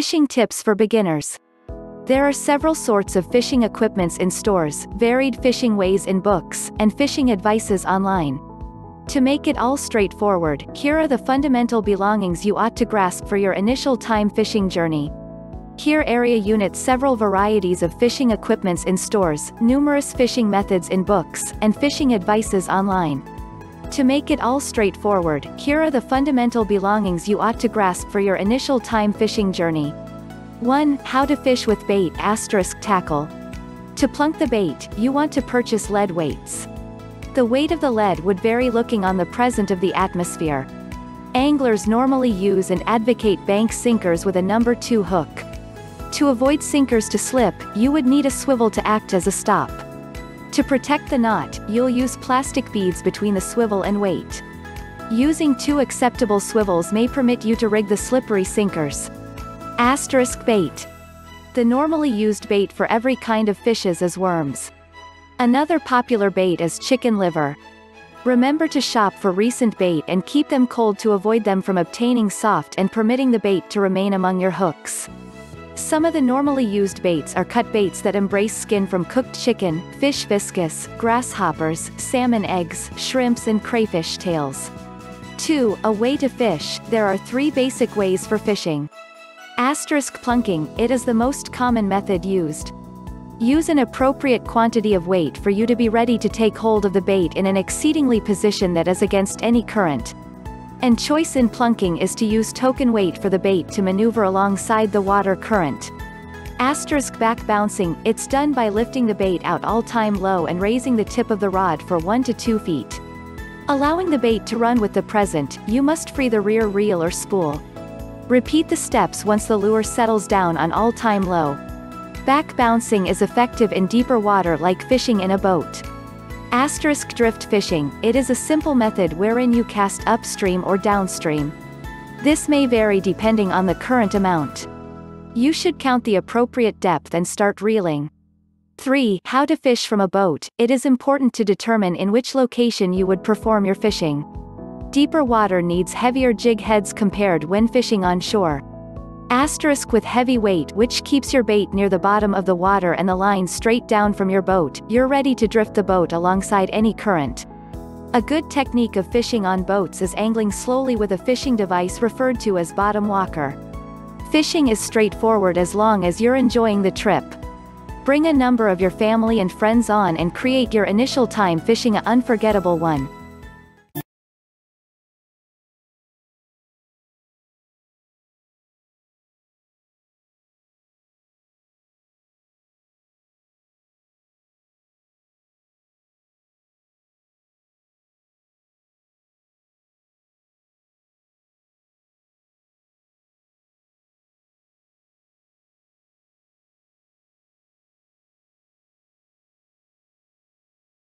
Fishing tips for beginners. There are several sorts of fishing equipments in stores, varied fishing ways in books, and fishing advices online. To make it all straightforward, here are the fundamental belongings you ought to grasp for your initial time fishing journey. Here area units several varieties of fishing equipments in stores, numerous fishing methods in books, and fishing advices online. To make it all straightforward, here are the fundamental belongings you ought to grasp for your initial time fishing journey. 1. How to fish with bait asterisk tackle. To plunk the bait, you want to purchase lead weights. The weight of the lead would vary looking on the present of the atmosphere. Anglers normally use and advocate bank sinkers with a number 2 hook. To avoid sinkers to slip, you would need a swivel to act as a stop. To protect the knot, you'll use plastic beads between the swivel and weight. Using two acceptable swivels may permit you to rig the slippery sinkers. Asterisk bait. The normally used bait for every kind of fishes is worms. Another popular bait is chicken liver. Remember to shop for recent bait and keep them cold to avoid them from obtaining soft and permitting the bait to remain among your hooks. Some of the normally used baits are cut baits that embrace skin from cooked chicken, fish viscus, grasshoppers, salmon eggs, shrimps and crayfish tails. 2. A way to fish, there are three basic ways for fishing. Asterisk plunking, it is the most common method used. Use an appropriate quantity of weight for you to be ready to take hold of the bait in an exceedingly position that is against any current. And choice in plunking is to use token weight for the bait to maneuver alongside the water current. Asterisk back bouncing, it's done by lifting the bait out all time low and raising the tip of the rod for 1 to 2 feet. Allowing the bait to run with the present, you must free the rear reel or spool. Repeat the steps once the lure settles down on all time low. Back bouncing is effective in deeper water like fishing in a boat. Asterisk drift fishing, it is a simple method wherein you cast upstream or downstream. This may vary depending on the current amount. You should count the appropriate depth and start reeling. 3. How to fish from a boat, it is important to determine in which location you would perform your fishing. Deeper water needs heavier jig heads compared when fishing on shore. Asterisk with heavy weight which keeps your bait near the bottom of the water and the line straight down from your boat, you're ready to drift the boat alongside any current. A good technique of fishing on boats is angling slowly with a fishing device referred to as bottom walker. Fishing is straightforward as long as you're enjoying the trip. Bring a number of your family and friends on and create your initial time fishing a unforgettable one.